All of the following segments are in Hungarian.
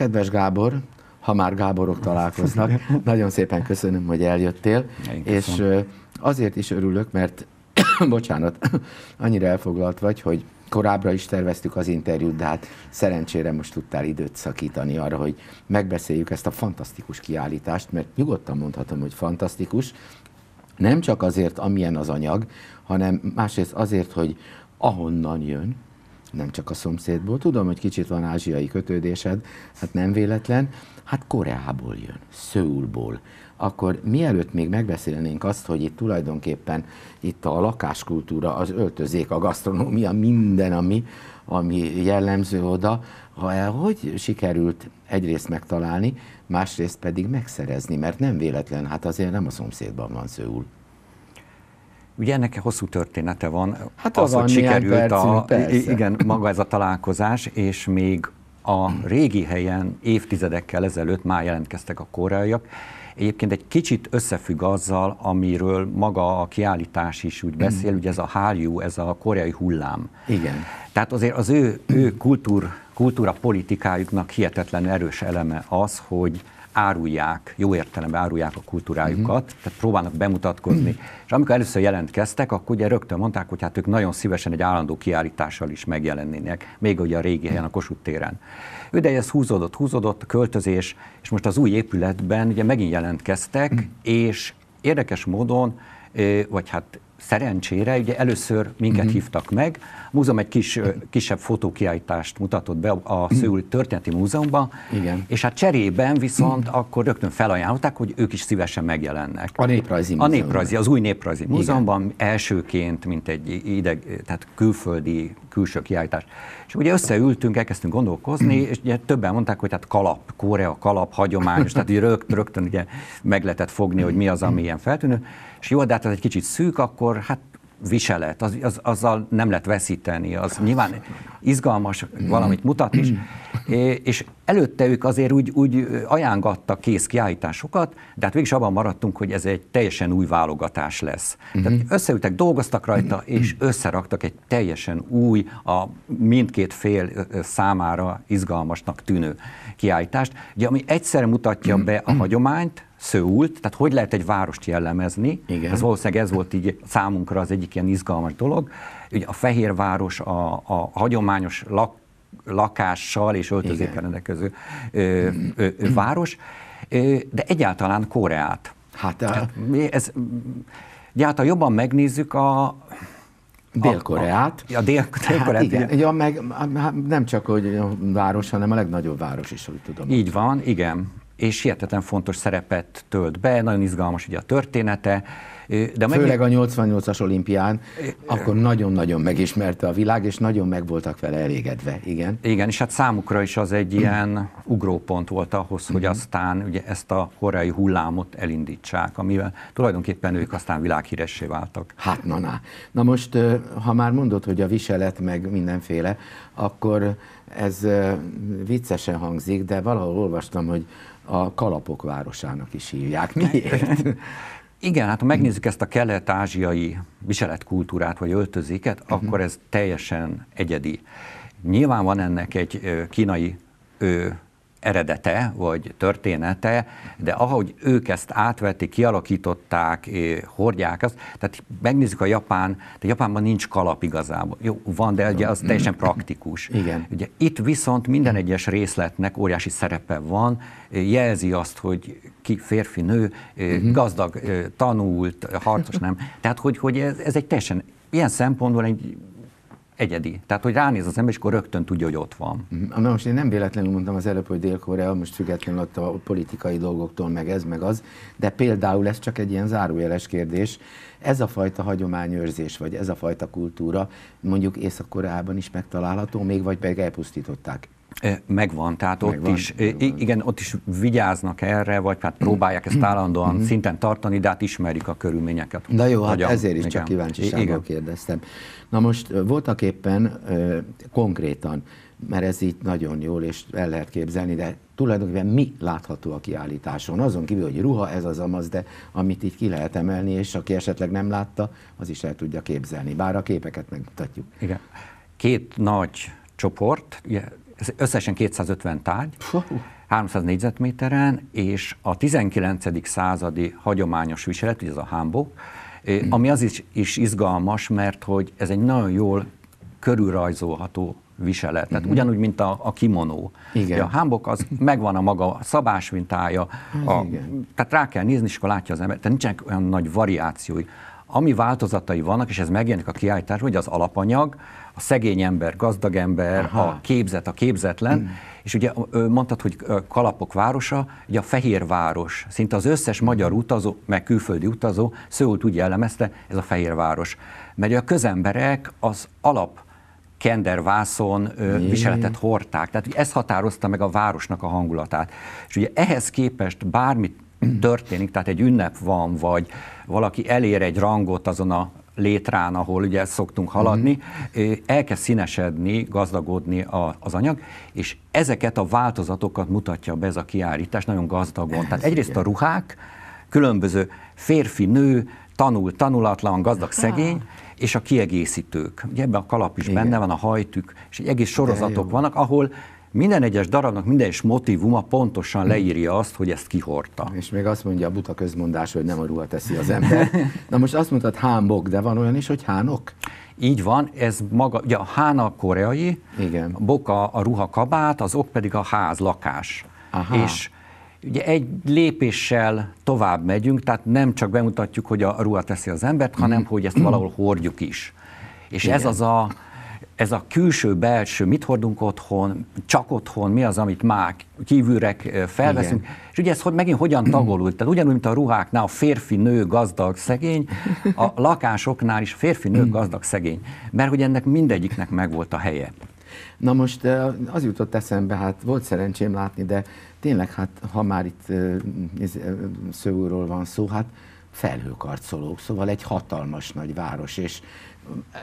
Kedves Gábor, ha már Gáborok találkoznak, nagyon szépen köszönöm, hogy eljöttél, és azért is örülök, mert bocsánat, annyira elfoglalt vagy, hogy korábbra is terveztük az interjút, de hát szerencsére most tudtál időt szakítani arra, hogy megbeszéljük ezt a fantasztikus kiállítást, mert nyugodtan mondhatom, hogy fantasztikus, nem csak azért, amilyen az anyag, hanem másrészt azért, hogy ahonnan jön, nem csak a szomszédból, tudom, hogy kicsit van ázsiai kötődésed, hát nem véletlen, hát Koreából jön, Szöulból, akkor mielőtt még megbeszélnénk azt, hogy itt tulajdonképpen itt a lakáskultúra, az öltözék, a gasztronómia, minden, ami, ami jellemző oda, ha hogy sikerült egyrészt megtalálni, másrészt pedig megszerezni, mert nem véletlen, hát azért nem a szomszédban van Szőul. Ugye ennek hosszú története van. Hát az, hogy sikerült a, igen, maga ez a találkozás, és még a régi helyen évtizedekkel ezelőtt már jelentkeztek a koreaiak. Egyébként egy kicsit összefügg azzal, amiről maga a kiállítás is úgy beszél, mm. ugye ez a Hallyu, ez a koreai hullám. Igen. Tehát azért az ő, ő kultúr, kultúra politikájuknak hihetetlen erős eleme az, hogy árulják, jó értelemben árulják a kultúrájukat, uh-huh. tehát próbálnak bemutatkozni. Uh-huh. És amikor először jelentkeztek, akkor ugye rögtön mondták, hogy hát ők nagyon szívesen egy állandó kiállítással is megjelennének, még ugye a régi helyen, a Kossuth téren. De ez húzódott, húzódott, a költözés, és most az új épületben ugye megint jelentkeztek, uh-huh. és érdekes módon, vagy hát szerencsére ugye először minket uh-huh. hívtak meg. A múzeum egy kis, kisebb fotókiállítást mutatott be a mhm. Szőul Történeti Múzeumban, Igen. és hát cserében viszont uh-huh. akkor rögtön felajánlották, hogy ők is szívesen megjelennek. A Néprajzi Múzeumban. A Néprajzi, az új Néprajzi Igen. Múzeumban elsőként, mint egy ideg, tehát külföldi külső kiállítás. És ugye összeültünk, elkezdtünk gondolkozni, és ugye többen mondták, hogy hát kalap, Korea kalap, hagyományos, tehát ugye rögtön, rögtön ugye meg lehetett fogni, hogy mi az, ami ilyen feltűnő. És jó, de hát ez egy kicsit szűk, akkor hát viselet, az, az, azzal nem lehet veszíteni, az nyilván izgalmas valamit mutat is, és előtte ők azért úgy, úgy ajángattak kész kiállításokat, de hát végig abban maradtunk, hogy ez egy teljesen új válogatás lesz. Uh-huh. Tehát összeültek, dolgoztak rajta, és összeraktak egy teljesen új, a mindkét fél számára izgalmasnak tűnő kiállítást, ugye, ami egyszerre mutatja be a hagyományt, Szőult, tehát hogy lehet egy várost jellemezni. Igen. Ez valószínűleg ez volt így számunkra az egyik ilyen izgalmas dolog. Ugye a Fehérváros a, a hagyományos lak, lakással és öltözékkel rendelkező ö, ö, ö, város, ö, de egyáltalán Koreát. Hát, tehát, ez, egyáltalán jobban megnézzük a, Dél-Koreát. A, a dél, dél hát igen, ja, meg hát nem csak hogy a város, hanem a legnagyobb város is, hogy tudom. Így van, igen és hihetetlen fontos szerepet tölt be, nagyon izgalmas ugye a története. De Főleg meg... a 88-as olimpián, akkor nagyon-nagyon megismerte a világ, és nagyon meg voltak vele elégedve, igen. Igen, és hát számukra is az egy ilyen ugrópont volt ahhoz, hogy uh-huh. aztán ugye ezt a koreai hullámot elindítsák, amivel tulajdonképpen ők aztán világhíressé váltak. Hát na, na. Na most, ha már mondod, hogy a viselet meg mindenféle, akkor ez viccesen hangzik, de valahol olvastam, hogy a kalapok városának is hívják. Miért? Igen, hát ha megnézzük ezt a kelet-ázsiai viseletkultúrát vagy öltözéket, uh-huh. akkor ez teljesen egyedi. Nyilván van ennek egy kínai eredete, vagy története, de ahogy ők ezt átvették, kialakították, eh, hordják azt, tehát megnézzük a Japán, de Japánban nincs kalap igazából. Jó, van, de ugye az teljesen praktikus. Igen. Ugye itt viszont minden egyes részletnek óriási szerepe van, eh, jelzi azt, hogy ki férfi, nő, uh-huh. gazdag, tanult, harcos, nem. Tehát, hogy, hogy ez, ez egy teljesen, ilyen szempontból egy egyedi. Tehát, hogy ránéz az ember, és akkor rögtön tudja, hogy ott van. Na most én nem véletlenül mondtam az előbb, hogy Dél-Korea most függetlenül ott a politikai dolgoktól, meg ez, meg az, de például ez csak egy ilyen zárójeles kérdés. Ez a fajta hagyományőrzés, vagy ez a fajta kultúra mondjuk Észak-Koreában is megtalálható, még vagy pedig elpusztították? Megvan, tehát Megvan. ott is, Megvan. igen, ott is vigyáznak erre, vagy hát próbálják ezt állandóan mm-hmm. szinten tartani, de hát ismerik a körülményeket. Na jó, hát ezért is igen. csak kíváncsisággal kérdeztem. Na most voltak éppen konkrétan, mert ez itt nagyon jól és el lehet képzelni, de tulajdonképpen mi látható a kiállításon? Azon kívül, hogy ruha, ez az amaz, de amit itt ki lehet emelni, és aki esetleg nem látta, az is el tudja képzelni, bár a képeket megmutatjuk. Igen. Két nagy csoport, ugye összesen 250 tárgy, 300 négyzetméteren, és a 19. századi hagyományos viselet, ez a hámbok, ami az is, is izgalmas, mert hogy ez egy nagyon jól körülrajzolható viselet. Tehát uh-huh. ugyanúgy, mint a, a kimonó. Igen. A hámbok az megvan a maga szabás mintája, a, tehát rá kell nézni, és akkor látja az ember. Tehát nincsenek olyan nagy variációi. Ami változatai vannak, és ez megjelenik a kiállítás, hogy az alapanyag, a szegény ember, gazdag ember, Aha. a képzet, a képzetlen, hmm. és ugye mondtad, hogy Kalapok városa, ugye a Fehérváros, szinte az összes magyar utazó, meg külföldi utazó Szőult úgy jellemezte, ez a Fehérváros. Mert a közemberek az alap kendervászon viseletet hordták. Tehát ez határozta meg a városnak a hangulatát. És ugye ehhez képest bármit történik, tehát egy ünnep van, vagy valaki elér egy rangot azon a létrán, ahol ugye szoktunk haladni, uh-huh. elkezd színesedni, gazdagodni a, az anyag, és ezeket a változatokat mutatja be ez a kiállítás nagyon gazdagon. Tehát egyrészt a ruhák, különböző férfi, nő, tanul, tanulatlan, gazdag, szegény, és a kiegészítők. Ugye ebben a kalap is Igen. benne van, a hajtük, és egy egész sorozatok vannak, ahol minden egyes darabnak minden egyes motivuma pontosan leírja azt, hogy ezt kihordta. És még azt mondja a buta közmondás, hogy nem a ruha teszi az ember. Na most azt mondtad hámbok, de van olyan is, hogy hánok? Így van, ez maga, ugye a hán a koreai, Igen. a boka a ruha kabát, az ok pedig a ház, lakás. Aha. És ugye egy lépéssel tovább megyünk, tehát nem csak bemutatjuk, hogy a ruha teszi az embert, hanem hogy ezt valahol hordjuk is. És Igen. ez az a ez a külső-belső, mit hordunk otthon, csak otthon, mi az, amit már kívülre felveszünk, Igen. és ugye ez hogy megint hogyan tagolult, tehát ugyanúgy, mint a ruháknál a férfi, nő, gazdag, szegény, a lakásoknál is férfi, nő, gazdag, szegény, mert hogy ennek mindegyiknek megvolt a helye. Na most az jutott eszembe, hát volt szerencsém látni, de tényleg, hát ha már itt Szőúról van szó, hát felhőkarcolók, szóval egy hatalmas nagy város, és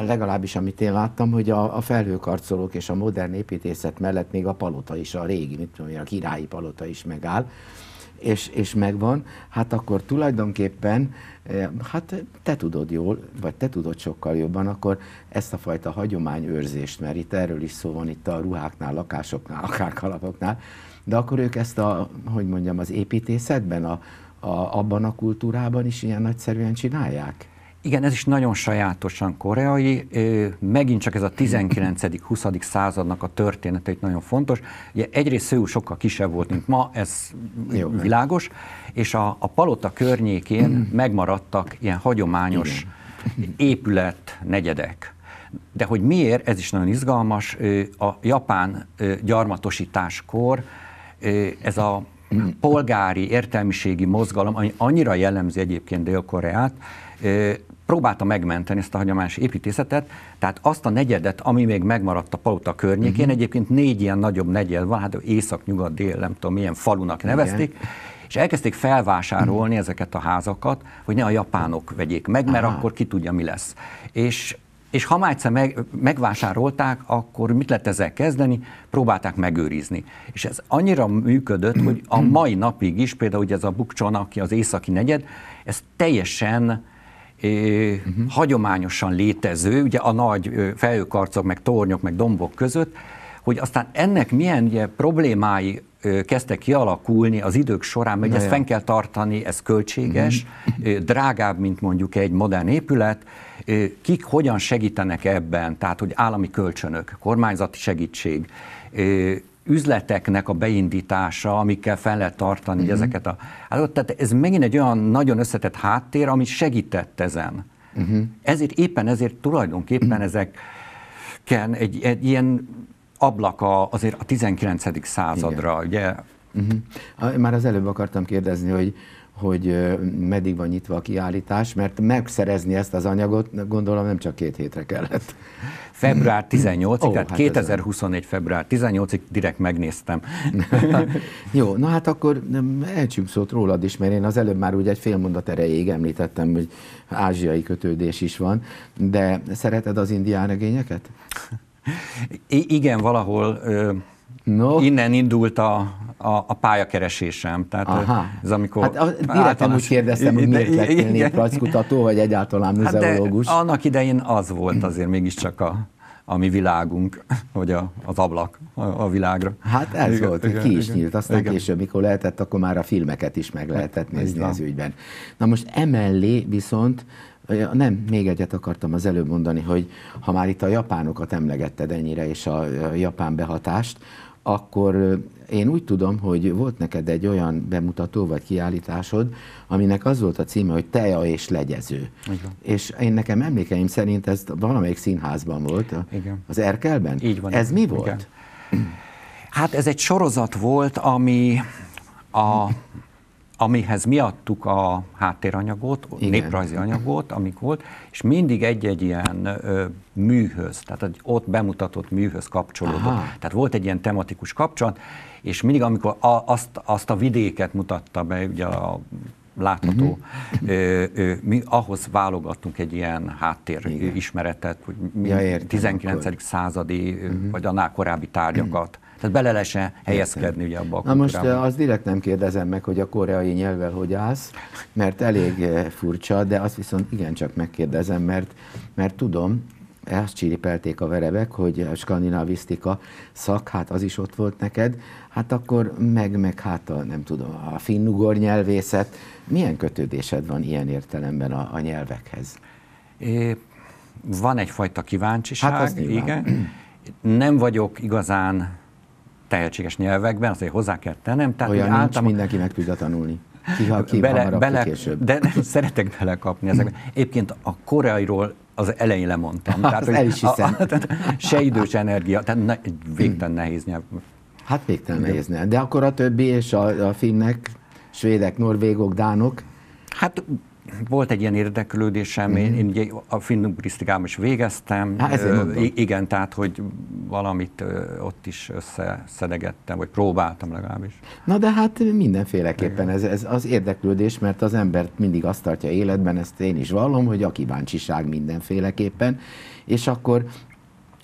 legalábbis amit én láttam, hogy a, a felhőkarcolók és a modern építészet mellett még a palota is, a régi, mit tudom a királyi palota is megáll, és, és megvan, hát akkor tulajdonképpen, eh, hát te tudod jól, vagy te tudod sokkal jobban, akkor ezt a fajta hagyományőrzést, mert itt erről is szó van itt a ruháknál, lakásoknál, akár kalapoknál, de akkor ők ezt a, hogy mondjam, az építészetben, a, a, abban a kultúrában is ilyen nagyszerűen csinálják? Igen, ez is nagyon sajátosan koreai, megint csak ez a 19.-20. századnak a története itt nagyon fontos. Ugye egyrészt Szőul sokkal kisebb volt, mint ma, ez Jó, világos, és a, a palota környékén megmaradtak ilyen hagyományos Igen. épület, negyedek. De hogy miért, ez is nagyon izgalmas, a japán gyarmatosításkor ez a polgári értelmiségi mozgalom, ami annyira jellemzi egyébként Dél-Koreát, próbálta megmenteni ezt a hagyományos építészetet, tehát azt a negyedet, ami még megmaradt a palota környékén, uh-huh. egyébként négy ilyen nagyobb negyed van, hát észak, nyugat, dél, nem tudom milyen falunak nevezték, Igen. és elkezdték felvásárolni uh-huh. ezeket a házakat, hogy ne a japánok vegyék meg, mert Aha. akkor ki tudja, mi lesz. És és ha már egyszer meg, megvásárolták, akkor mit lehet ezzel kezdeni? Próbálták megőrizni. És ez annyira működött, hogy a mai napig is, például ugye ez a Bukcson, aki az északi negyed, ez teljesen uh-huh. hagyományosan létező, ugye a nagy felhőkarcok, meg tornyok, meg dombok között, hogy aztán ennek milyen ugye, problémái kezdtek kialakulni az idők során, hogy ezt fenn kell tartani, ez költséges, uh-huh. drágább, mint mondjuk egy modern épület, kik hogyan segítenek ebben, tehát hogy állami kölcsönök, kormányzati segítség, üzleteknek a beindítása, amikkel fel lehet tartani uh-huh. ezeket a... Hát, tehát ez megint egy olyan nagyon összetett háttér, ami segített ezen. Uh-huh. Ezért éppen ezért tulajdonképpen uh-huh. ezek egy, egy ilyen ablaka azért a 19. századra, Igen. ugye? Uh-huh. Már az előbb akartam kérdezni, hogy hogy meddig van nyitva a kiállítás, mert megszerezni ezt az anyagot gondolom nem csak két hétre kellett. Február 18-ig, oh, tehát hát 2024. február 18-ig direkt megnéztem. Jó, na hát akkor elcsünk szót rólad is, mert én az előbb már úgy egy fél mondat erejéig említettem, hogy ázsiai kötődés is van, de szereted az indián regényeket? I- igen, valahol No. Innen indult a, a, a pályakeresésem. Tehát Aha. ez amikor... Hát a, direkt úgy kérdeztem, hogy miért lettél néprajzkutató, vagy egyáltalán muzeológus. Hát annak idején az volt azért mégiscsak a, a mi világunk, vagy a, az ablak a, a világra. Hát ez igen, volt, igen, ki is igen, nyílt. Aztán igen. később, mikor lehetett, akkor már a filmeket is meg lehetett nézni az ügyben. Na most emellé viszont nem, még egyet akartam az előbb mondani, hogy ha már itt a japánokat emlegetted ennyire, és a japán behatást, akkor én úgy tudom, hogy volt neked egy olyan bemutató vagy kiállításod, aminek az volt a címe, hogy teja és legyező. Igen. És én nekem emlékeim szerint ez valamelyik színházban volt, Igen. az Erkelben. Így van. Ez mi volt? Igen. Hát ez egy sorozat volt, ami a amihez mi adtuk a háttéranyagot, Igen. néprajzi anyagot, amik volt, és mindig egy-egy ilyen ö, műhöz, tehát egy ott bemutatott műhöz kapcsolódott. Aha. Tehát volt egy ilyen tematikus kapcsolat, és mindig, amikor a, azt, azt a vidéket mutatta be, ugye a látható, uh-huh. ö, ö, mi ahhoz válogattunk egy ilyen háttér Igen. ismeretet, hogy ja, értem, 19. Akkor. századi, uh-huh. vagy annál korábbi tárgyakat. Uh-huh tehát bele lehessen helyezkedni ugye abba a Na most az direkt nem kérdezem meg, hogy a koreai nyelvvel hogy állsz, mert elég eh, furcsa, de azt viszont igencsak megkérdezem, mert, mert tudom, ezt csiripelték a verebek, hogy a skandinávisztika szak, hát az is ott volt neked, hát akkor meg, meg hát a, nem tudom, a finnugor nyelvészet, milyen kötődésed van ilyen értelemben a, a nyelvekhez? É, van egyfajta kíváncsiság, hát igen. Nem vagyok igazán tehetséges nyelvekben, azért hozzá kell tennem. Tehát Olyan nincs, általában... mindenki meg tudja tanulni. Ki, ki bele, bele, később. De nem szeretek belekapni ezekbe. Egyébként a koreairól az elején lemondtam. tehát, hogy el is hiszem. A, a, tehát se idős energia, tehát ne, egy végtelen nehéz nyelv. Hát végtelen nehéz nyelv. De akkor a többi és a, a finnek, svédek, norvégok, dánok? Hát volt egy ilyen érdeklődésem, mm-hmm. én, én ugye a finnugrisztikám is végeztem. Há, ezért igen, tehát, hogy valamit ott is összeszedegettem, vagy próbáltam legalábbis. Na de hát mindenféleképpen ez, ez az érdeklődés, mert az embert mindig azt tartja életben, ezt én is vallom, hogy a kíváncsiság mindenféleképpen, és akkor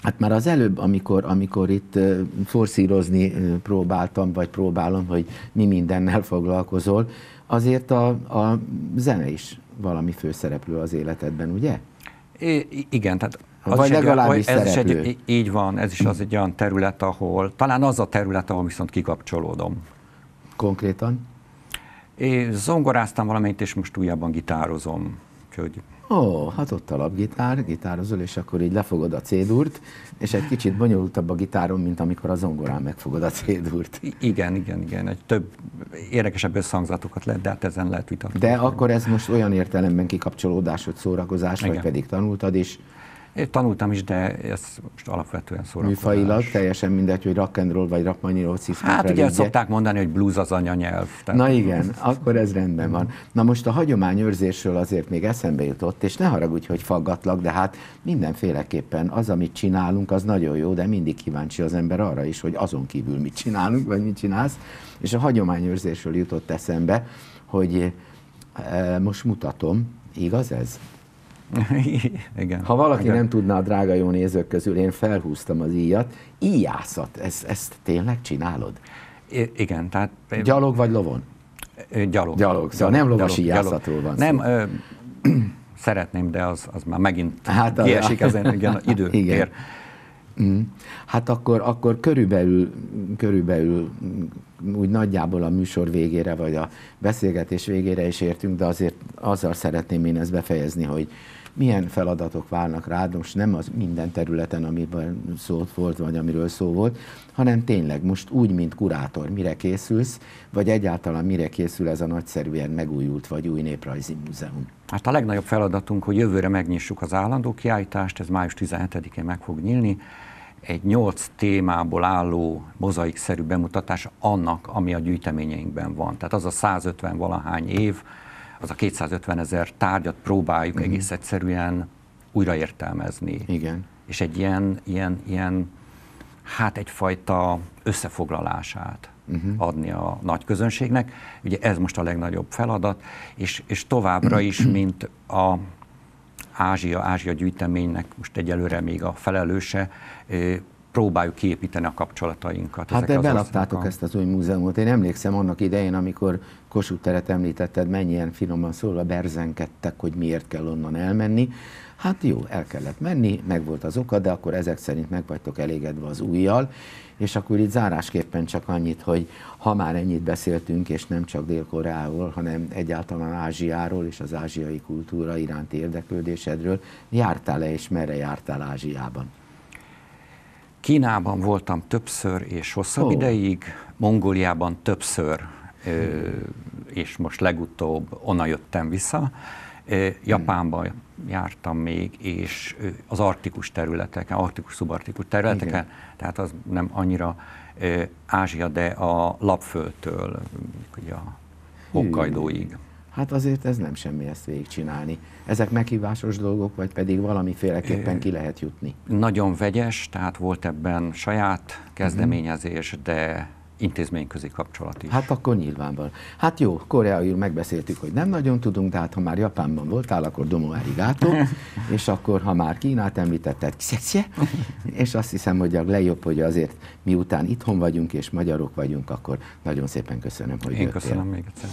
Hát már az előbb, amikor, amikor itt forszírozni próbáltam, vagy próbálom, hogy mi mindennel foglalkozol, azért a, a zene is valami főszereplő az életedben, ugye? I- igen, tehát az Vagy legalábbis egy, ez egy, így van, ez is az egy olyan terület, ahol, talán az a terület, ahol viszont kikapcsolódom. Konkrétan? Én zongoráztam valamit, és most újabban gitározom. Úgyhogy Ó, hát ott a lapgitár, gitározol, és akkor így lefogod a cédurt, és egy kicsit bonyolultabb a gitáron, mint amikor a zongorán megfogod a cédurt. Igen, igen, igen. Egy több érdekesebb összhangzatokat lehet, de hát ezen lehet vitatni. De akkor ez most olyan értelemben kikapcsolódás, hogy szórakozás, igen. vagy pedig tanultad is, én tanultam is, de ez most alapvetően szórakozás. Műfajilag teljesen mindegy, hogy rock and roll vagy rapmanyirocizmus. Hát ugye szokták mondani, hogy blues az anyanyelv. Tehát... Na igen, akkor ez rendben van. Na most a hagyományőrzésről azért még eszembe jutott, és ne haragudj, hogy faggatlak, de hát mindenféleképpen az, amit csinálunk, az nagyon jó, de mindig kíváncsi az ember arra is, hogy azon kívül mit csinálunk, vagy mit csinálsz. És a hagyományőrzésről jutott eszembe, hogy e, most mutatom, igaz ez? Igen. Ha valaki Igen. nem tudná, a drága jó nézők közül, én felhúztam az íjat. Íjászat, ezt, ezt tényleg csinálod? I- igen, tehát... Gyalog vagy lovon? Gyalog. Gyalog, szóval gyalog, nem lovas íjászatról van Nem, szó. Ö, szeretném, de az, az már megint hát, kiesik, ezen igen, idő igen. Ér. Mm. Hát akkor, akkor körülbelül, körülbelül úgy nagyjából a műsor végére, vagy a beszélgetés végére is értünk, de azért azzal szeretném én ezt befejezni, hogy milyen feladatok várnak rád, most nem az minden területen, amiben szó volt, vagy amiről szó volt, hanem tényleg most úgy, mint kurátor, mire készülsz, vagy egyáltalán mire készül ez a nagyszerűen megújult, vagy új néprajzi múzeum? Hát a legnagyobb feladatunk, hogy jövőre megnyissuk az állandó kiállítást, ez május 17-én meg fog nyílni, egy nyolc témából álló mozaikszerű bemutatás annak, ami a gyűjteményeinkben van. Tehát az a 150 valahány év, az a 250 ezer tárgyat próbáljuk uh-huh. egész egyszerűen újraértelmezni. Igen. És egy ilyen, ilyen, ilyen hát egyfajta összefoglalását uh-huh. adni a nagy közönségnek. Ugye ez most a legnagyobb feladat, és, és továbbra is, mint a Ázsia, Ázsia gyűjteménynek most egyelőre még a felelőse, próbáljuk kiépíteni a kapcsolatainkat. Hát de belaptátok a... ezt az új múzeumot. Én emlékszem annak idején, amikor Kossuth teret említetted, mennyien finoman szólva berzenkedtek, hogy miért kell onnan elmenni. Hát jó, el kellett menni, meg volt az oka, de akkor ezek szerint meg vagytok elégedve az újjal. És akkor itt zárásképpen csak annyit, hogy ha már ennyit beszéltünk, és nem csak Dél-Koreáról, hanem egyáltalán Ázsiáról és az ázsiai kultúra iránti érdeklődésedről, jártál-e és merre jártál Ázsiában? Kínában voltam többször és hosszabb oh. ideig, Mongóliában többször, és most legutóbb onnan jöttem vissza. Japánban jártam még, és az arktikus területeken, arktikus, szubarktikus területeken, Igen. tehát az nem annyira Ázsia, de a lapföldtől, ugye a Hokkaidóig. Hát azért ez nem semmi ezt végigcsinálni. Ezek meghívásos dolgok, vagy pedig valamiféleképpen ki lehet jutni? Nagyon vegyes, tehát volt ebben saját kezdeményezés, de intézményközi kapcsolat is. Hát akkor nyilvánvalóan. Hát jó, koreaiul megbeszéltük, hogy nem nagyon tudunk, de hát ha már Japánban voltál, akkor domo arigato, és akkor ha már Kínát említetted, és azt hiszem, hogy a legjobb, hogy azért miután itthon vagyunk és magyarok vagyunk, akkor nagyon szépen köszönöm, hogy Én jöttél. köszönöm még egyszer.